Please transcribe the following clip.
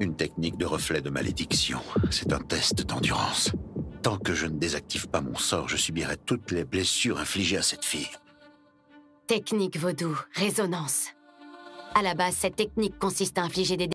Une technique de reflet de malédiction. C'est un test d'endurance. Tant que je ne désactive pas mon sort, je subirai toutes les blessures infligées à cette fille. Technique vaudou, résonance. À la base, cette technique consiste à infliger des